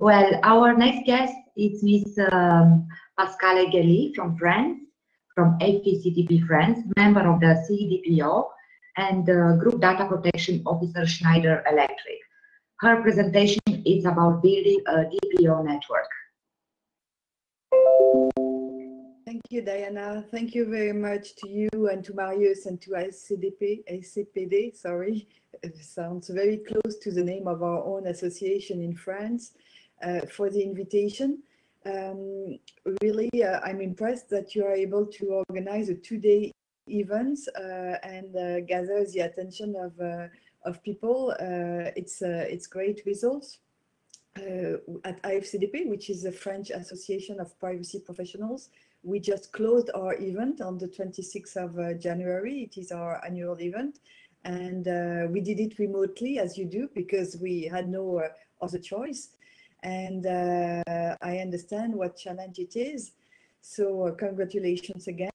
Well, our next guest is Ms. Um, Pascale Gelly from France, from AFCDP France, member of the CDPO and uh, Group Data Protection Officer Schneider Electric. Her presentation is about building a DPO network. Thank you, Diana. Thank you very much to you and to Marius and to SCDP, SCPD, sorry. It sounds very close to the name of our own association in France for the invitation. Um, really, uh, I'm impressed that you are able to organize a two-day event uh, and uh, gather the attention of, uh, of people. Uh, it's, it's great results. at AFCDP, which is the French Association of Privacy Professionals, we just closed our event on the 26th of January. It is our annual event and uh, we did it remotely as you do because we had no uh, other choice and uh, I understand what challenge it is. So uh, congratulations again.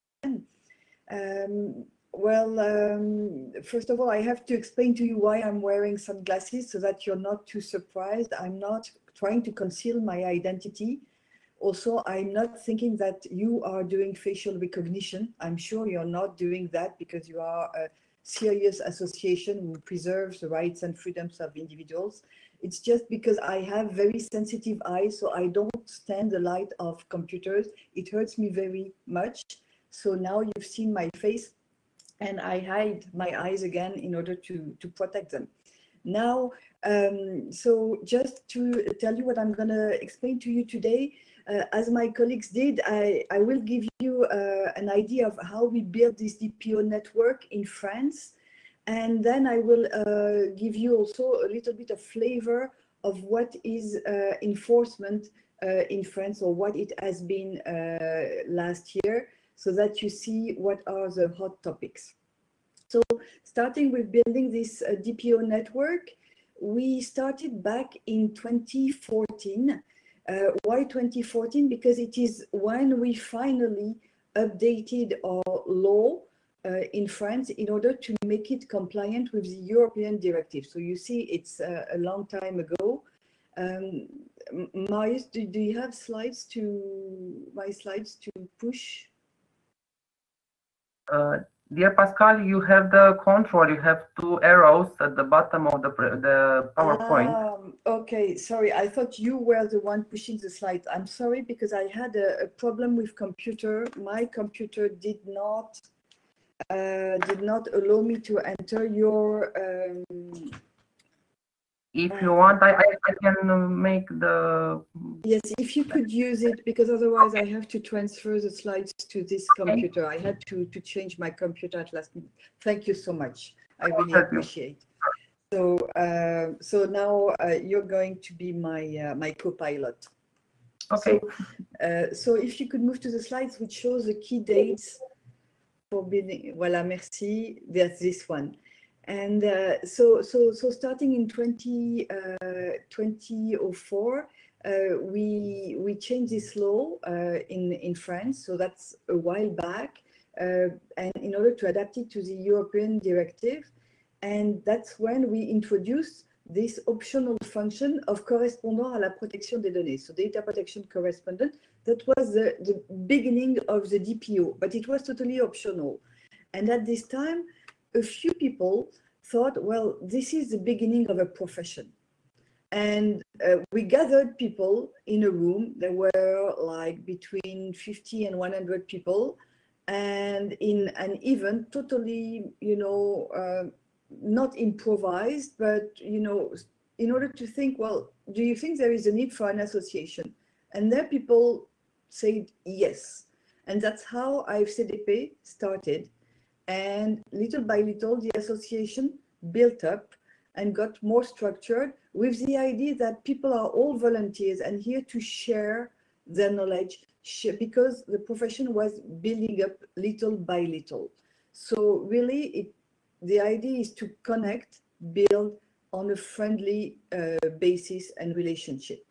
Um, well um, first of all I have to explain to you why I'm wearing sunglasses so that you're not too surprised. I'm not trying to conceal my identity. Also I'm not thinking that you are doing facial recognition. I'm sure you're not doing that because you are a serious association who preserves the rights and freedoms of individuals. It's just because I have very sensitive eyes, so I don't stand the light of computers. It hurts me very much. So now you've seen my face and I hide my eyes again in order to, to protect them. Now, um, so just to tell you what I'm going to explain to you today, uh, as my colleagues did, I, I will give you uh, an idea of how we build this DPO network in France. And then I will uh, give you also a little bit of flavor of what is uh, enforcement uh, in France or what it has been uh, last year so that you see what are the hot topics. So starting with building this DPO network, we started back in 2014 uh, why 2014? Because it is when we finally updated our law uh, in France in order to make it compliant with the European directive. So you see, it's uh, a long time ago. Um, Marius, do, do you have slides to, my slides to push? Uh, Dear Pascale, you have the control. You have two arrows at the bottom of the the PowerPoint. Um, okay, sorry. I thought you were the one pushing the slide. I'm sorry because I had a, a problem with computer. My computer did not uh, did not allow me to enter your um, if you want, I, I, can make the... Yes, if you could use it, because otherwise I have to transfer the slides to this computer. I had to, to change my computer at last minute. Thank you so much. I really appreciate. So, uh, so now uh, you're going to be my, uh, my co-pilot. Okay. So, uh, so if you could move to the slides which shows the key dates for building, voilà, merci, there's this one. And uh, so, so, so starting in 20, uh, 2004, uh, we we changed this law uh, in in France. So that's a while back, uh, and in order to adapt it to the European directive, and that's when we introduced this optional function of correspondant à la protection des données, so data protection correspondent. That was the, the beginning of the DPO, but it was totally optional. And at this time, a few people thought, well, this is the beginning of a profession. And uh, we gathered people in a room. There were like between 50 and 100 people. And in an event, totally, you know, uh, not improvised, but, you know, in order to think, well, do you think there is a need for an association? And there people said yes. And that's how AFCDP started. And little by little, the association built up and got more structured with the idea that people are all volunteers and here to share their knowledge because the profession was building up little by little. So really, it, the idea is to connect, build on a friendly uh, basis and relationship.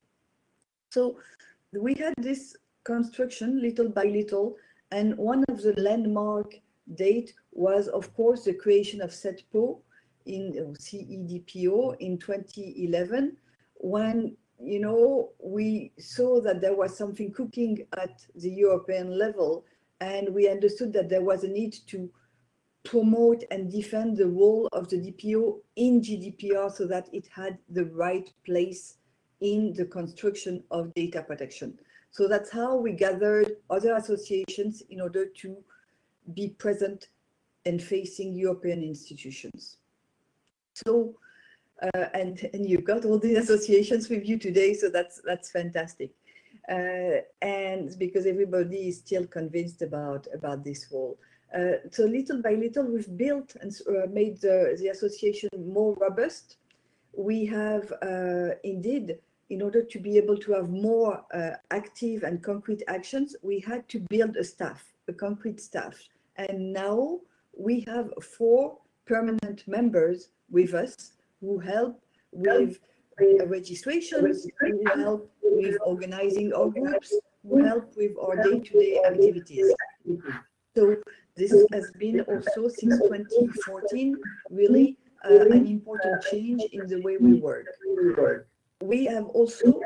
So we had this construction little by little, and one of the landmark date was, of course, the creation of CEDPO in CEDPO in 2011, when you know, we saw that there was something cooking at the European level, and we understood that there was a need to promote and defend the role of the DPO in GDPR so that it had the right place in the construction of data protection. So that's how we gathered other associations in order to be present and facing European institutions. So, uh, and, and you've got all these associations with you today, so that's, that's fantastic. Uh, and because everybody is still convinced about, about this role. Uh, so little by little, we've built and uh, made the, the association more robust. We have uh, indeed, in order to be able to have more uh, active and concrete actions, we had to build a staff, a concrete staff. And now we have four permanent members with us who help with registrations, who help with organizing our groups, who help with our day-to-day -day activities. So this has been also since 2014 really uh, an important change in the way we work. We have also,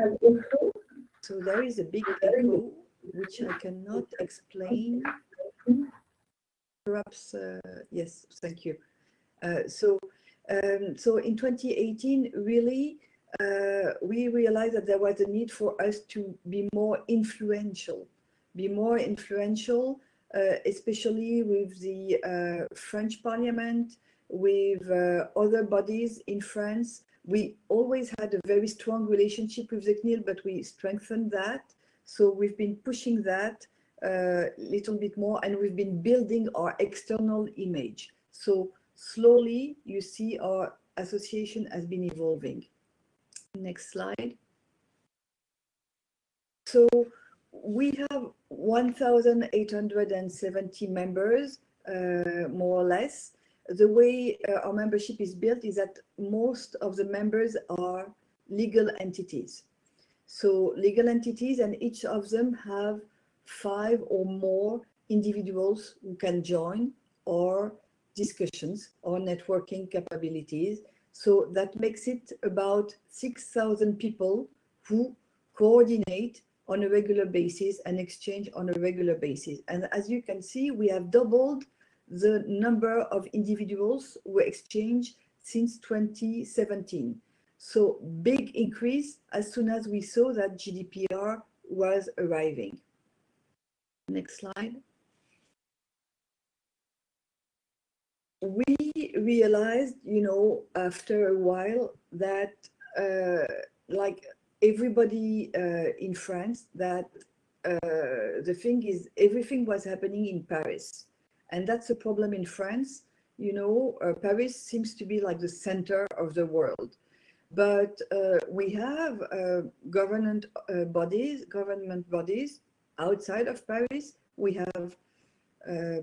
so there is a big echo which I cannot explain. Perhaps, uh, yes, thank you. Uh, so, um, so in 2018, really, uh, we realized that there was a need for us to be more influential, be more influential especially with the uh, French Parliament, with uh, other bodies in France. We always had a very strong relationship with the CNIL, but we strengthened that. So we've been pushing that a little bit more, and we've been building our external image. So slowly, you see our association has been evolving. Next slide. So we have 1,870 members, uh, more or less. The way uh, our membership is built is that most of the members are legal entities. So legal entities and each of them have five or more individuals who can join or discussions or networking capabilities. So that makes it about 6,000 people who coordinate on a regular basis and exchange on a regular basis. And as you can see, we have doubled the number of individuals who exchange since 2017. So big increase as soon as we saw that GDPR was arriving. Next slide. We realized, you know, after a while that uh, like everybody uh, in France that uh, the thing is everything was happening in Paris. And that's a problem in France. You know, uh, Paris seems to be like the center of the world. But uh, we have uh, government uh, bodies, government bodies outside of Paris. We have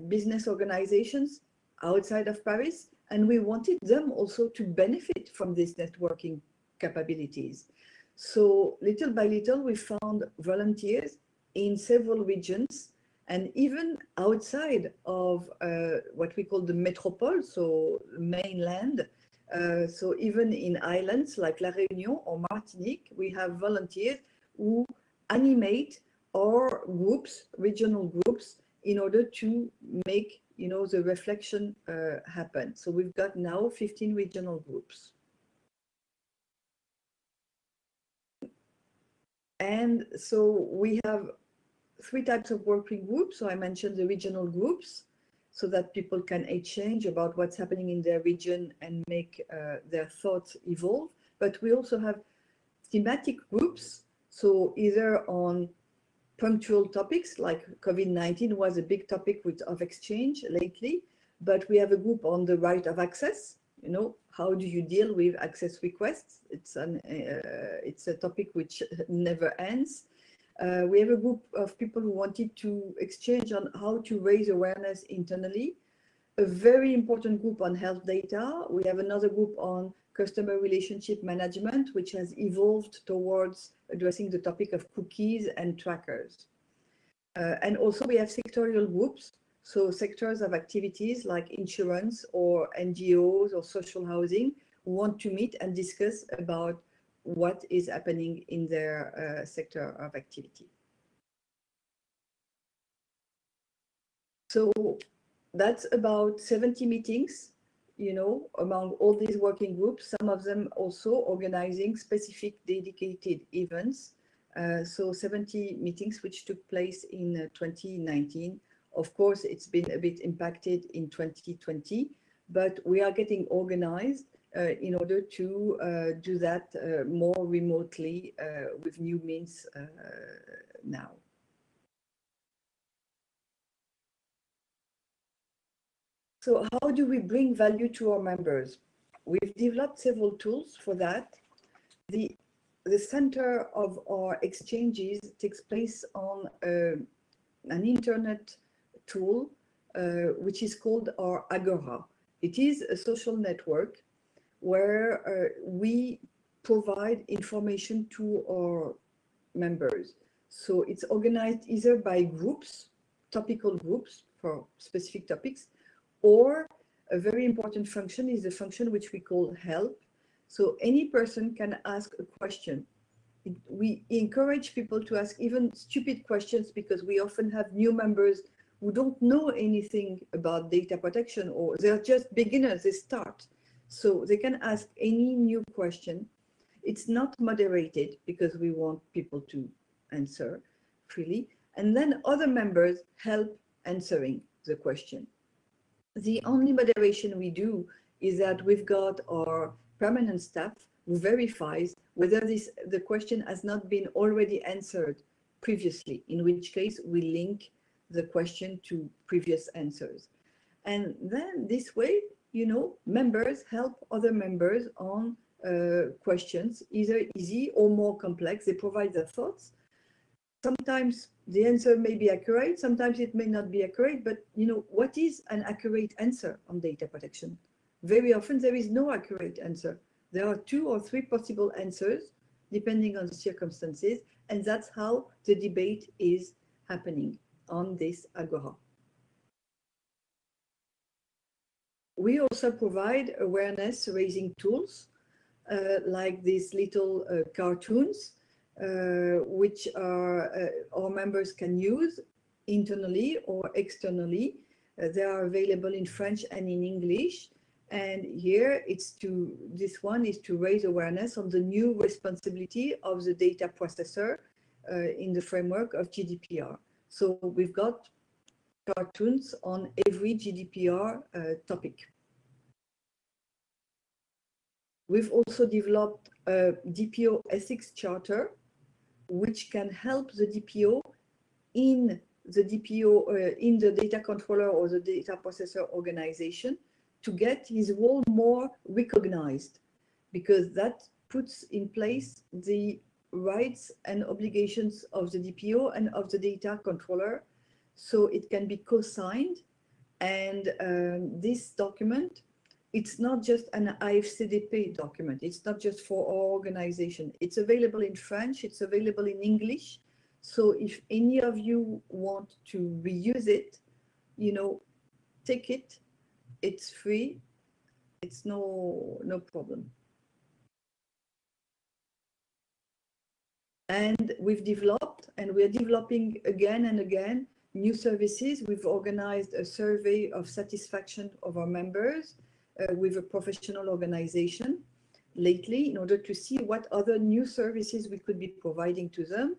business organizations outside of Paris. And we wanted them also to benefit from these networking capabilities. So little by little, we found volunteers in several regions and even outside of uh, what we call the metropole, so mainland. Uh, so even in islands like La Réunion or Martinique, we have volunteers who animate our groups, regional groups, in order to make you know the reflection uh, happen. So we've got now 15 regional groups. And so we have three types of working groups. So I mentioned the regional groups so that people can exchange about what's happening in their region and make uh, their thoughts evolve. But we also have thematic groups. So either on punctual topics like COVID-19 was a big topic with, of exchange lately, but we have a group on the right of access, you know, how do you deal with access requests? It's an uh, it's a topic which never ends. Uh, we have a group of people who wanted to exchange on how to raise awareness internally. A very important group on health data. We have another group on customer relationship management, which has evolved towards addressing the topic of cookies and trackers. Uh, and also we have sectorial groups so sectors of activities like insurance or NGOs or social housing want to meet and discuss about what is happening in their uh, sector of activity. So that's about 70 meetings, you know, among all these working groups, some of them also organizing specific dedicated events. Uh, so 70 meetings which took place in uh, 2019. Of course, it's been a bit impacted in 2020, but we are getting organized uh, in order to uh, do that uh, more remotely uh, with new means now. So how do we bring value to our members? We've developed several tools for that. The, the center of our exchanges takes place on uh, an internet tool, uh, which is called our Agora. It is a social network where uh, we provide information to our members. So it's organized either by groups, topical groups for specific topics, or a very important function is the function which we call help. So any person can ask a question. we encourage people to ask even stupid questions because we often have new members who don't know anything about data protection or they're just beginners, they start. So they can ask any new question. It's not moderated because we want people to answer freely. And then other members help answering the question. The only moderation we do is that we've got our permanent staff who verifies whether this the question has not been already answered previously, in which case we link the question to previous answers. And then this way, you know, members help other members on uh, questions, either easy or more complex. They provide their thoughts. Sometimes the answer may be accurate, sometimes it may not be accurate, but you know, what is an accurate answer on data protection? Very often there is no accurate answer. There are two or three possible answers depending on the circumstances, and that's how the debate is happening on this Agora. We also provide awareness raising tools uh, like these little uh, cartoons uh, which are, uh, our members can use internally or externally. Uh, they are available in French and in English. And here it's to, this one is to raise awareness on the new responsibility of the data processor in the framework of GDPR. So we've got cartoons on every GDPR uh, topic. We've also developed a DPO ethics charter which can help the DPO in the DPO, uh, in the data controller or the data processor organization to get his role more recognized because that puts in place the rights and obligations of the DPO and of the data controller so it can be co-signed and um, this document it's not just an AFCDP document. It's not just for our organization. It's available in French. It's available in English. So if any of you want to reuse it, you know, take it. It's free. It's no no problem. And we've developed and we're developing again and again new services. We've organized a survey of satisfaction of our members uh, with a professional organization lately in order to see what other new services we could be providing to them.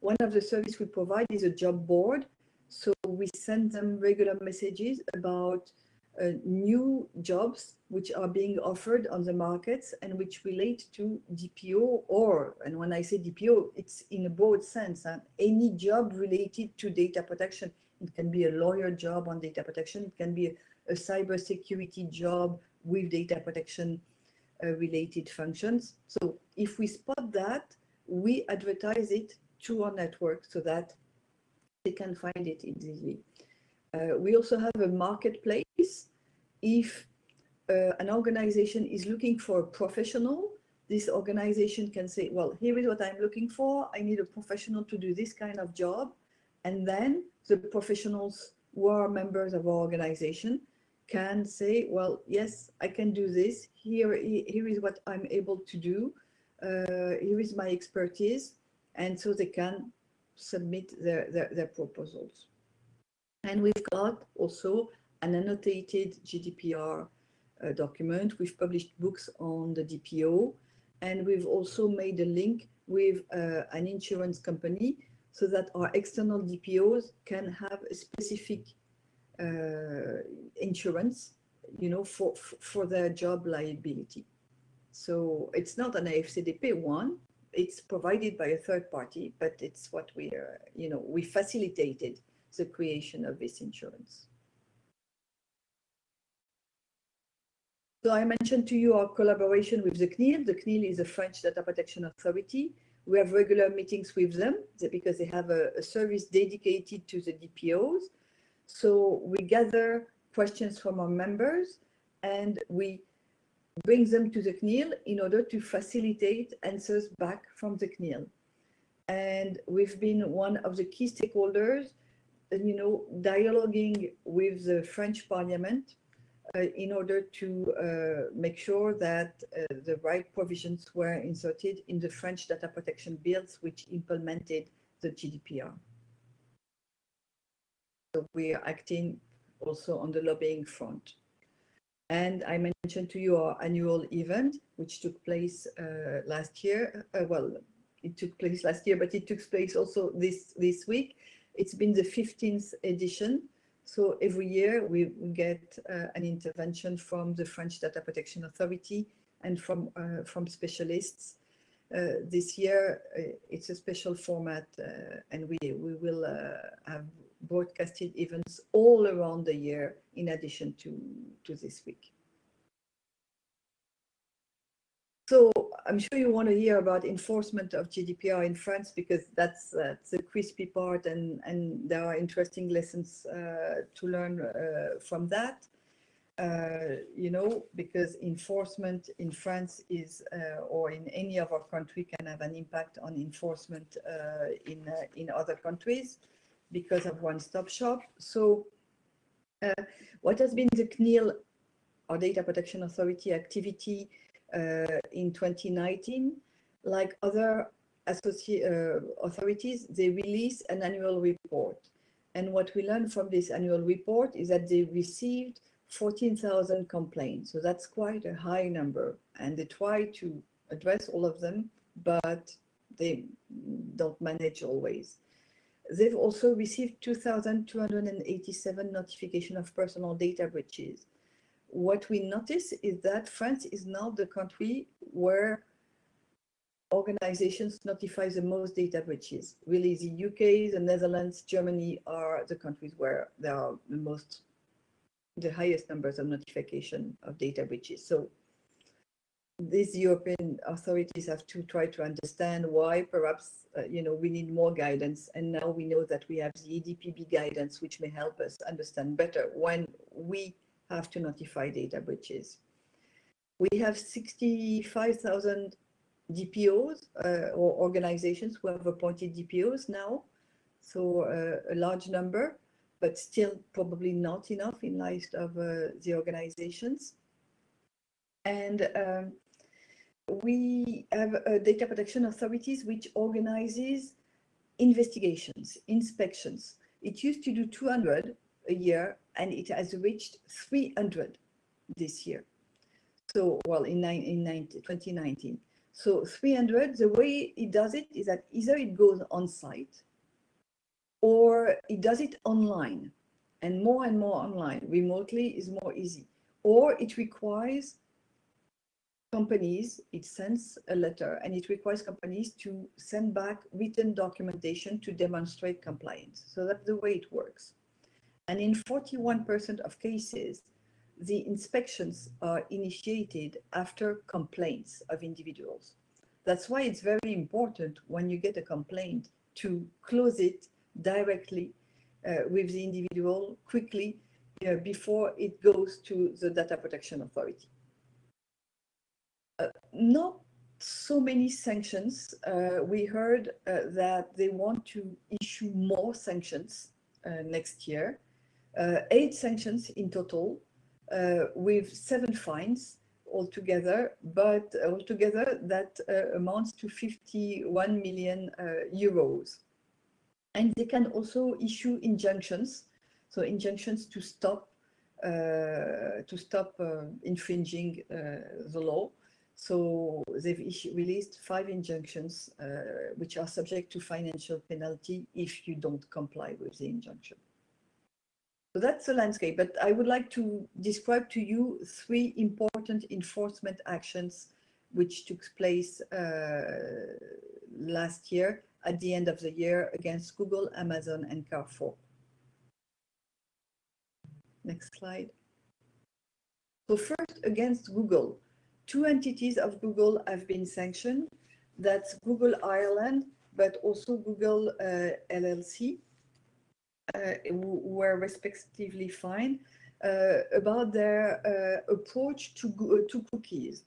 One of the services we provide is a job board. So we send them regular messages about uh, new jobs which are being offered on the markets and which relate to DPO or, and when I say DPO, it's in a broad sense, any job related to data protection. It can be a lawyer job on data protection. It can be a a cybersecurity job with data protection uh, related functions. So if we spot that, we advertise it to our network so that they can find it easily. Uh, we also have a marketplace. If uh, an organization is looking for a professional, this organization can say, well, here is what I'm looking for. I need a professional to do this kind of job. And then the professionals who are members of our organization can say, well, yes, I can do this. Here, here is what I'm able to do. uh, here is my expertise, and so they can submit their, their, their proposals. And we've got also an annotated GDPR uh, document. We've published books on the DPO, and we've also made a link with uh, an insurance company so that our external DPOs can have a specific uh, insurance, you know, for, for their job liability. So it's not an AFCDP one, it's provided by a third party, but it's what we are, you know, we facilitated the creation of this insurance. So I mentioned to you our collaboration with the CNIL. The CNIL is a French data protection authority. We have regular meetings with them because they have a, a service dedicated to the DPOs. So we gather questions from our members and we bring them to the CNIL in order to facilitate answers back from the CNIL. And we've been one of the key stakeholders, you know, dialoguing with the French Parliament uh, in order to uh, make sure that uh, the right provisions were inserted in the French data protection bills, which implemented the GDPR. So we are acting also on the lobbying front. And I mentioned to you our annual event, which took place uh, last year. Uh, well, it took place last year, but it took place also this, this week. It's been the 15th edition. So every year we, get uh, an intervention from the French Data Protection Authority and from, uh, from specialists. Uh, this year uh, it's a special format uh, and we, we will uh, have broadcasted events all around the year in addition to, to this week. So I'm sure you want to hear about enforcement of GDPR in France because that's, uh, the crispy part and, and there are interesting lessons uh, to learn uh, from that. Uh, you know, because enforcement in France is, uh, or in any of our country can have an impact on enforcement uh, in, in other countries because of one-stop shop. So what has been the CNIL, our Data Protection Authority activity uh, in 2019. Like other uh, authorities, they release an annual report. And what we learned from this annual report is that they received 14,000 complaints. So that's quite a high number. And they try to address all of them, but they don't manage always. They've also received 2,287 notification of personal data breaches what we notice is that France is now the country where organizations notify the most data breaches. Really, the UK, the Netherlands, Germany are the countries where there are the most, the highest numbers of notification of data breaches. So these European authorities have to try to understand why perhaps, uh, you know, we need more guidance. And now we know that we have the EDPB guidance, which may help us understand better when we have to notify data breaches. We have 65,000 DPOs uh, or organizations who have appointed DPOs now. So uh, a large number, but still probably not enough in light of uh, the organizations. And um, we have data protection authorities which organizes investigations, inspections. It used to do 200 a year and it has reached 300 this year. So, well, in, in 90, 2019. So 300, the way it does it is that either it goes on site or it does it online and more and more online. Remotely is more easy. Or it requires companies, it sends a letter and it requires companies to send back written documentation to demonstrate compliance. So that's the way it works. And in 41% of cases, the inspections are initiated after complaints of individuals. That's why it's very important when you get a complaint to close it directly uh, with the individual quickly uh, before it goes to the data protection authority. Uh, not so many sanctions. Uh, we heard uh, that they want to issue more sanctions uh, next year. Uh, eight sanctions in total, uh, with seven fines altogether, but altogether that uh, amounts to 51 million euros. And they can also issue injunctions, so injunctions to stop uh, to stop uh, infringing uh, the law. So they've released five injunctions, which are subject to financial penalty if you don't comply with the injunction. So that's the landscape, but I would like to describe to you three important enforcement actions which took place uh, last year at the end of the year against Google, Amazon, and Carrefour. Next slide. So first, against Google, two entities of Google have been sanctioned. That's Google Ireland, but also Google uh, LLC, were respectively fined uh, about their uh, approach to, uh, to cookies.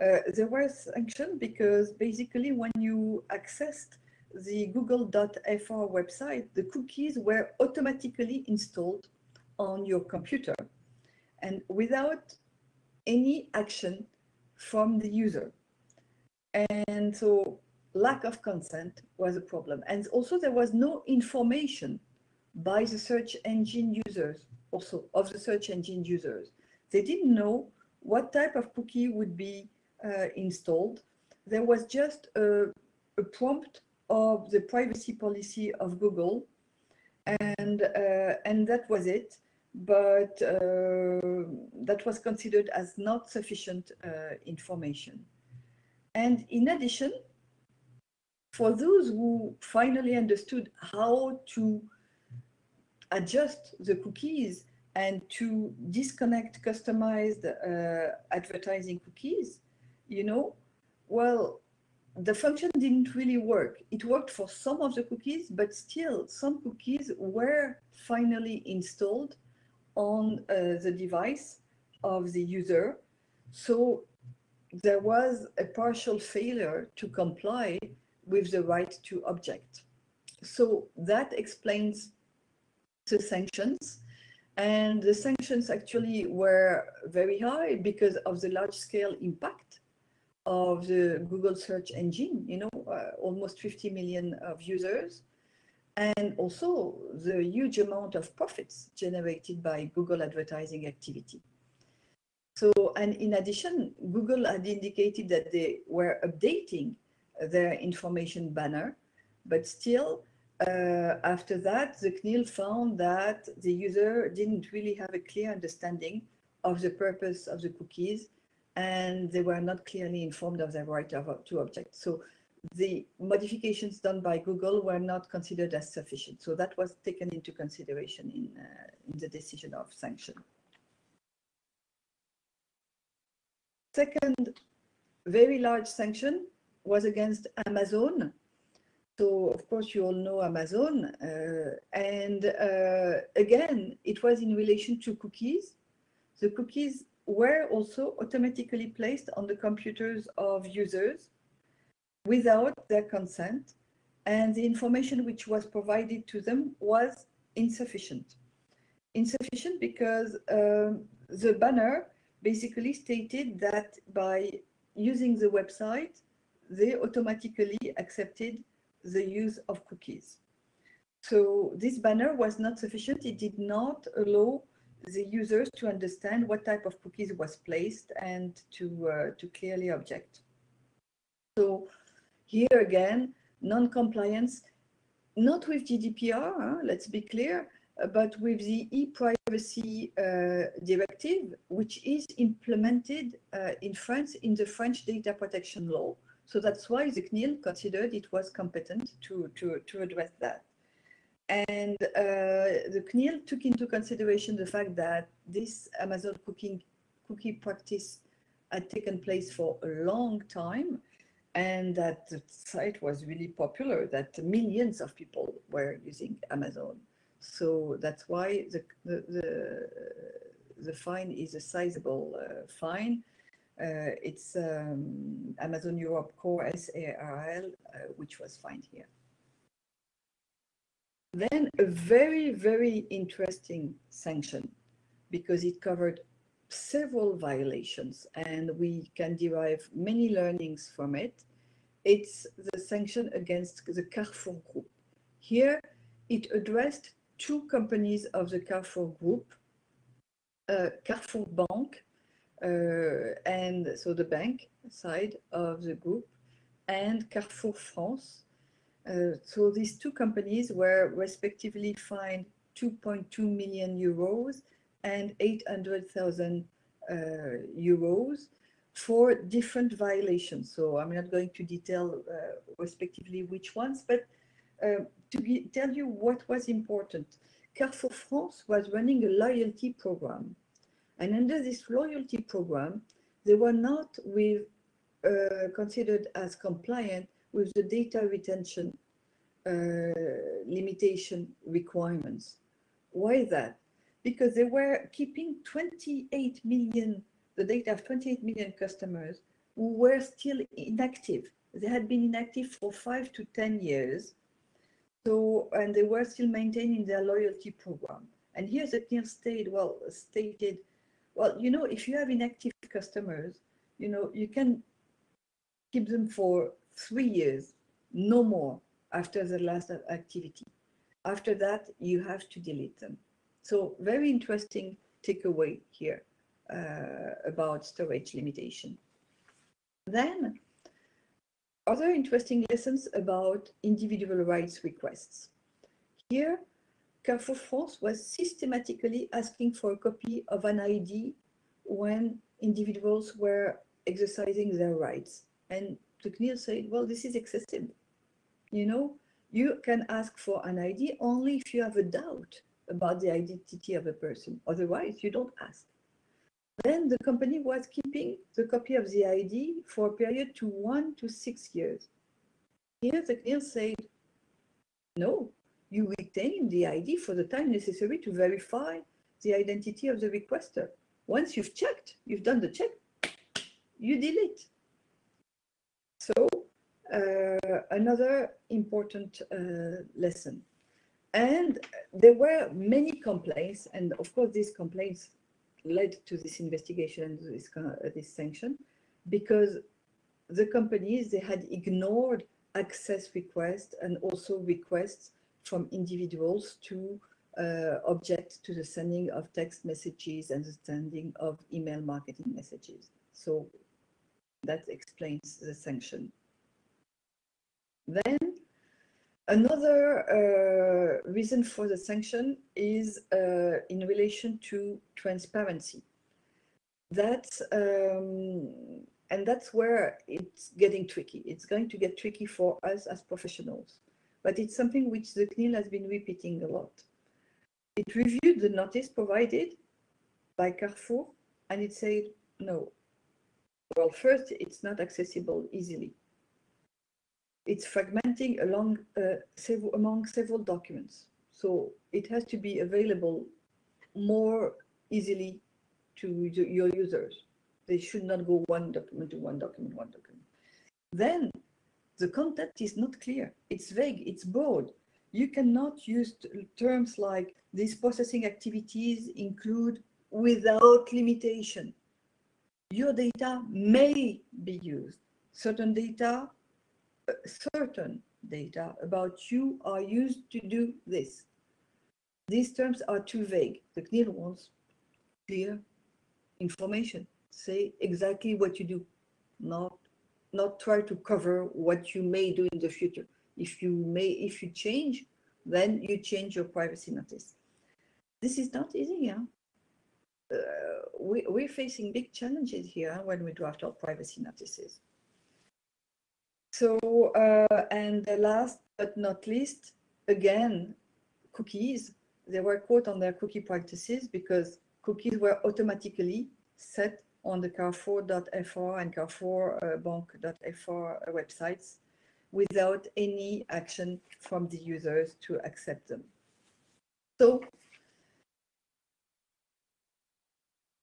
Uh, there was sanction because basically when you accessed the google.fr website, the cookies were automatically installed on your computer and without any action from the user. And so lack of consent was a problem. And also there was no information by the search engine users, also of the search engine users. They didn't know what type of cookie would be uh, installed. There was just a, a, prompt of the privacy policy of Google, and uh, and that was it but uh, that was considered as not sufficient uh, information. And in addition, for those who finally understood how to adjust the cookies and to disconnect customized uh, advertising cookies, you know, well, the function didn't really work. It worked for some of the cookies, but still some cookies were finally installed on uh, the device of the user. So there was a partial failure to comply with the right to object. So that explains the sanctions. And the sanctions actually were very high because of the large scale impact of the Google search engine, you know, uh, almost 50 million of users and also the huge amount of profits generated by Google advertising activity. So, and in addition, Google had indicated that they were updating their information banner, but still, uh, after that, the CNIL found that the user didn't really have a clear understanding of the purpose of the cookies, and they were not clearly informed of their right to object. So the modifications done by Google were not considered as sufficient. So that was taken into consideration in, uh, in the decision of sanction. Second very large sanction was against Amazon. So of course you all know Amazon. Uh, and uh, again, it was in relation to cookies. The cookies were also automatically placed on the computers of users without their consent, and the information which was provided to them was insufficient. Insufficient because um, the banner basically stated that by using the website, they automatically accepted the use of cookies. So this banner was not sufficient. It did not allow the users to understand what type of cookies was placed and to, uh, to clearly object. So here again, non-compliance, not with GDPR, huh, let's be clear, uh, but with the e-privacy uh, directive, which is implemented uh, in France in the French data protection law. So that's why the considered it was competent to, to, to address that. And uh, the CNIL took into consideration the fact that this Amazon cooking, cookie practice had taken place for a long time and that the site was really popular, that millions of people were using Amazon. So that's why the, the, the, the fine is a sizable uh, fine. Uh, it's um, Amazon Europe Core SARL, uh, which was fined here. Then a very, very interesting sanction because it covered several violations and we can derive many learnings from it. It's the sanction against the Carrefour Group. Here, it addressed two companies of the Carrefour Group, uh, Carrefour Bank, and so the bank side of the group, and Carrefour France. Uh, so these two companies were respectively fined 2.2 million euros and 800,000 uh, euros for different violations. So I'm not going to detail uh, respectively which ones, but uh, to tell you what was important. Carrefour France was running a loyalty program. And under this loyalty program, they were not with, uh, considered as compliant with the data retention uh, limitation requirements. Why that? Because they were keeping 28 million, the data of 28 million customers who were still inactive. They had been inactive for five to 10 years. So, and they were still maintaining their loyalty program. And here the CNIL state, well, stated, well, you know, if you have inactive customers, you know, you can keep them for three years, no more after the last activity. After that, you have to delete them. So very interesting takeaway here uh, about storage limitation. Then other interesting lessons about individual rights requests. Here, Carrefour France was systematically asking for a copy of an ID when individuals were exercising their rights. And the CNIL said, well, this is excessive. You know, you can ask for an ID only if you have a doubt about the identity of a person. Otherwise, you don't ask. Then the company was keeping the copy of the ID for a period to one to six years. Here the CNIL said, no, you retain the ID for the time necessary to verify the identity of the requester. Once you've checked, you've done the check, you delete. So uh, another important uh, lesson. And there were many complaints, and of course these complaints led to this investigation and this, uh, this sanction, because the companies, they had ignored access requests and also requests from individuals to uh, object to the sending of text messages and the sending of email marketing messages. So that explains the sanction. Then another uh, reason for the sanction is uh, in relation to transparency. That's um, and that's where it's getting tricky. It's going to get tricky for us as professionals, but it's something which the CNIL has been repeating a lot. It reviewed the notice provided by Carrefour and it said, no. Well, first, it's not accessible easily it's fragmenting along uh, several, among several documents. So it has to be available more easily to your users. They should not go one document to one document, one document. Then the content is not clear. It's vague, it's broad. You cannot use terms like these processing activities include without limitation. Your data may be used. Certain data uh, certain data about you are used to do this. These terms are too vague. The CNIL wants clear information. Say exactly what you do, not not try to cover what you may do in the future. If you may, if you change, then you change your privacy notice. This is not easy, yeah. Uh, we, we're facing big challenges here when we draft our privacy notices. So, uh, and last but not least, again, cookies. They were caught on their cookie practices because cookies were automatically set on the Carrefour.fr and Carrefour.bank.fr websites without any action from the users to accept them. So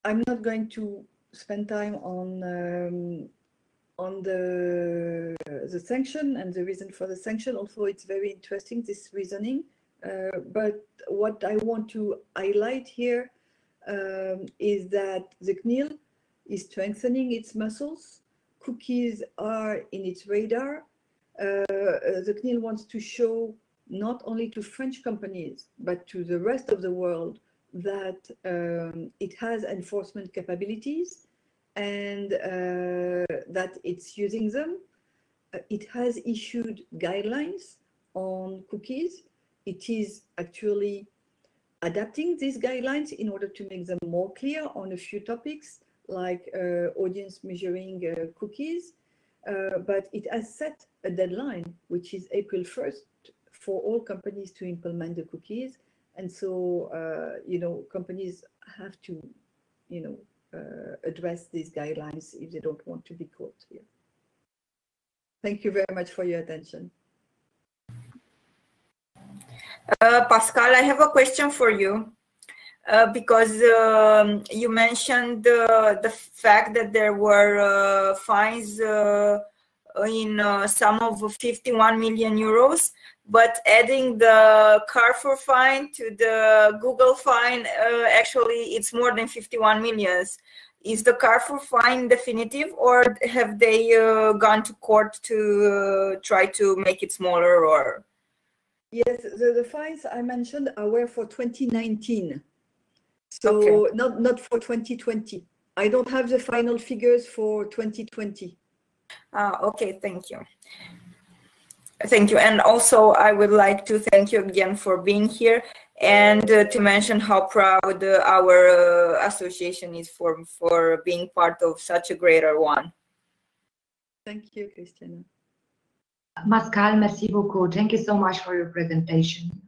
I'm not going to spend time on um, on the the sanction and the reason for the sanction. Although it's very interesting this reasoning. Uh, but what I want to highlight here um, is that the CNIL is strengthening its muscles. Cookies are in its radar. Uh, uh, the CNIL wants to show not only to French companies, but to the rest of the world that um, it has enforcement capabilities and uh, that it's using them. Uh, it has issued guidelines on cookies. It is actually adapting these guidelines in order to make them more clear on a few topics like uh, audience measuring uh, cookies. Uh, but it has set a deadline, which is April 1st, for all companies to implement the cookies. And so, you know, companies have to, you know, uh, address these guidelines if they don't want to be caught here. Thank you very much for your attention. Uh, Pascale, I have a question for you. Uh, because um, you mentioned uh, the fact that there were uh, fines uh, in uh, sum of 51 million euros, but adding the Carrefour fine to the Google fine, actually it's more than 51 millions. Is the Carrefour fine definitive or have they gone to court to try to make it smaller or? Yes, the, the fines I mentioned are were for 2019. So Okay. not, not for 2020. I don't have the final figures for 2020. Ah, okay, thank you. Thank you. And also, I would like to thank you again for being here and uh, to mention how proud uh, our uh, association is for, for being part of such a greater one. Thank you, Christiana. Pascale, merci beaucoup. Thank you so much for your presentation.